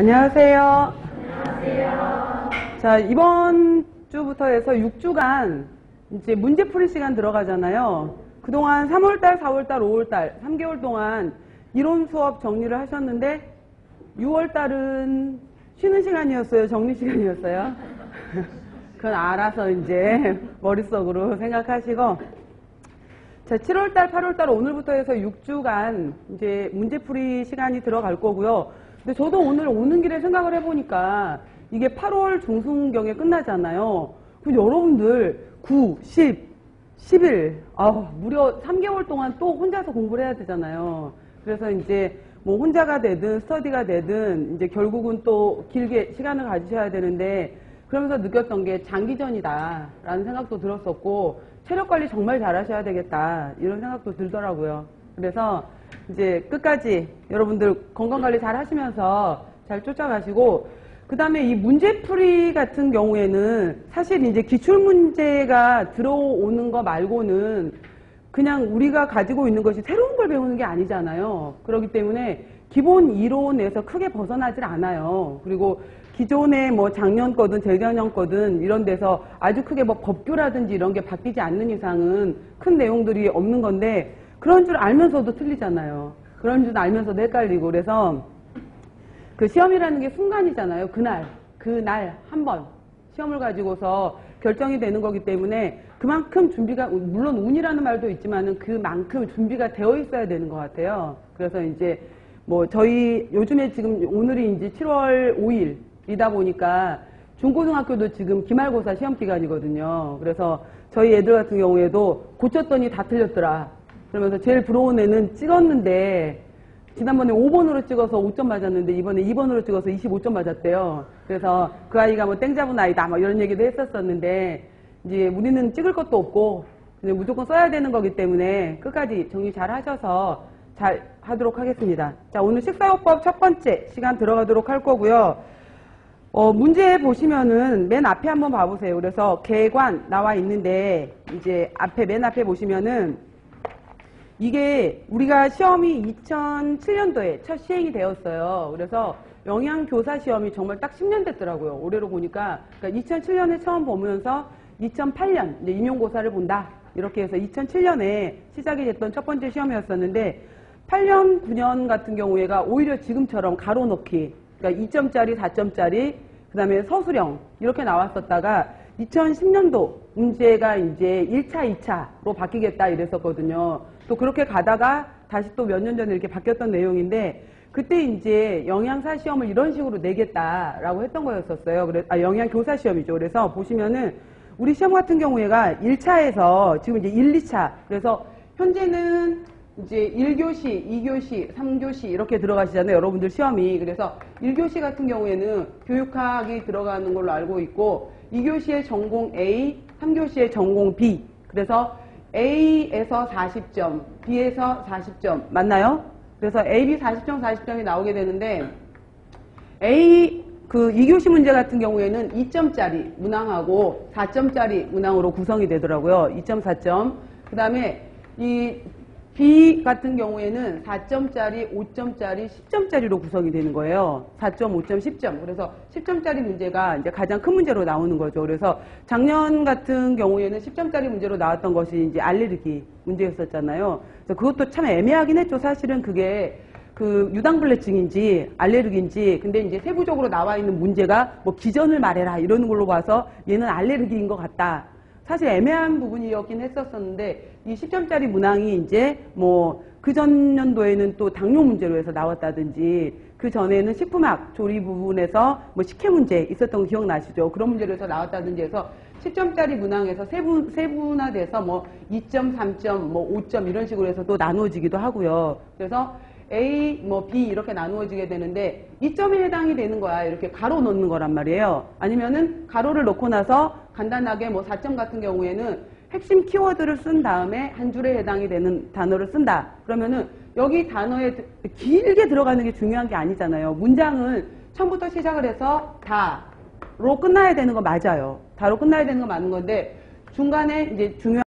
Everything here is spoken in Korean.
안녕하세요. 안녕하세요. 자, 이번 주부터 해서 6주간 이제 문제풀이 시간 들어가잖아요. 그동안 3월달, 4월달, 5월달, 3개월 동안 이론 수업 정리를 하셨는데 6월달은 쉬는 시간이었어요? 정리 시간이었어요? 그건 알아서 이제 머릿속으로 생각하시고 자, 7월달, 8월달 오늘부터 해서 6주간 이제 문제풀이 시간이 들어갈 거고요. 근데 저도 오늘 오는 길에 생각을 해보니까 이게 8월 중순경에 끝나잖아요. 그럼 여러분들 9, 10, 10일, 아, 무려 3개월 동안 또 혼자서 공부를 해야 되잖아요. 그래서 이제 뭐 혼자가 되든 스터디가 되든 이제 결국은 또 길게 시간을 가지셔야 되는데 그러면서 느꼈던 게 장기전이다라는 생각도 들었었고 체력 관리 정말 잘 하셔야 되겠다 이런 생각도 들더라고요. 그래서 이제 끝까지 여러분들 건강 관리 잘 하시면서 잘 쫓아가시고 그 다음에 이 문제풀이 같은 경우에는 사실 이제 기출 문제가 들어오는 거 말고는 그냥 우리가 가지고 있는 것이 새로운 걸 배우는 게 아니잖아요. 그렇기 때문에 기본 이론에서 크게 벗어나질 않아요. 그리고 기존에 뭐 작년 거든 재작년 거든 이런 데서 아주 크게 뭐 법규라든지 이런 게 바뀌지 않는 이상은 큰 내용들이 없는 건데 그런 줄 알면서도 틀리잖아요. 그런 줄 알면서도 헷갈리고 그래서 그 시험이라는 게 순간이잖아요. 그날 그날 한 번 시험을 가지고서 결정이 되는 거기 때문에 그만큼 준비가 물론 운이라는 말도 있지만은 그만큼 준비가 되어 있어야 되는 것 같아요. 그래서 이제 뭐 저희 요즘에 지금 오늘이 이제 7월 5일이다 보니까 중고등학교도 지금 기말고사 시험 기간이거든요. 그래서 저희 애들 같은 경우에도 고쳤더니 다 틀렸더라. 그러면서 제일 부러운 애는 찍었는데 지난번에 5번으로 찍어서 5점 맞았는데 이번에 2번으로 찍어서 25점 맞았대요. 그래서 그 아이가 뭐 땡 잡은 아이다 뭐 이런 얘기도 했었었는데 이제 우리는 찍을 것도 없고 무조건 써야 되는 거기 때문에 끝까지 정리 잘 하셔서 잘 하도록 하겠습니다. 자 오늘 식사요법 첫 번째 시간 들어가도록 할 거고요. 어, 문제 보시면은 맨 앞에 한번 봐보세요. 그래서 개관 나와 있는데 이제 앞에 맨 앞에 보시면은 이게 우리가 시험이 2007년도에 첫 시행이 되었어요. 그래서 영양교사 시험이 정말 딱 10년 됐더라고요. 올해로 보니까 그러니까 2007년에 처음 보면서 2008년 이제 임용고사를 본다. 이렇게 해서 2007년에 시작이 됐던 첫 번째 시험이었었는데 8년, 9년 같은 경우에가 오히려 지금처럼 가로넣기 그러니까 2점짜리, 4점짜리 그 다음에 서술형 이렇게 나왔었다가 2010년도 문제가 이제 1차, 2차로 바뀌겠다 이랬었거든요. 또 그렇게 가다가 다시 또 몇 년 전에 이렇게 바뀌었던 내용인데 그때 이제 영양사 시험을 이런 식으로 내겠다라고 했던 거였었어요. 그래, 아, 영양교사 시험이죠. 그래서 보시면은 우리 시험 같은 경우에가 1차에서 지금 이제 1, 2차. 그래서 현재는 이제 1교시, 2교시, 3교시 이렇게 들어가시잖아요. 여러분들 시험이. 그래서 1교시 같은 경우에는 교육학이 들어가는 걸로 알고 있고 2교시의 전공 A, 3교시의 전공 B. 그래서 A에서 40점, B에서 40점. 맞나요? 그래서 A, B 40점, 40점이 나오게 되는데 A 그 2교시 문제 같은 경우에는 2점짜리 문항하고 4점짜리 문항으로 구성이 되더라고요. 2.4점. 그 다음에 이 B 같은 경우에는 4점짜리, 5점짜리, 10점짜리로 구성이 되는 거예요. 4점, 5점, 10점. 그래서 10점짜리 문제가 이제 가장 큰 문제로 나오는 거죠. 그래서 작년 같은 경우에는 10점짜리 문제로 나왔던 것이 이제 알레르기 문제였었잖아요. 그래서 그것도 참 애매하긴 했죠. 사실은 그게 그 유당불내증인지 알레르기인지 근데 이제 세부적으로 나와 있는 문제가 뭐 기전을 말해라 이러는 걸로 봐서 얘는 알레르기인 것 같다. 사실 애매한 부분이었긴 했었었는데 이 10점짜리 문항이 이제 뭐 그 전년도에는 또 당뇨 문제로 해서 나왔다든지 그 전에는 식품학 조리 부분에서 뭐 식혜 문제 있었던 거 기억나시죠? 그런 문제로 해서 나왔다든지 해서 10점짜리 문항에서 세분, 세분화돼서 뭐 2점, 3점, 뭐 5점 이런 식으로 해서 또 나누어지기도 하고요. 그래서 A, 뭐 B 이렇게 나누어지게 되는데 2점에 해당이 되는 거야. 이렇게 가로 넣는 거란 말이에요. 아니면은 가로를 넣고 나서 간단하게 뭐 4점 같은 경우에는 핵심 키워드를 쓴 다음에 한 줄에 해당이 되는 단어를 쓴다. 그러면은 여기 단어에 길게 들어가는 게 중요한 게 아니잖아요. 문장은 처음부터 시작을 해서 다로 끝나야 되는 거 맞아요. 다로 끝나야 되는 거 맞는 건데 중간에 이제 중요한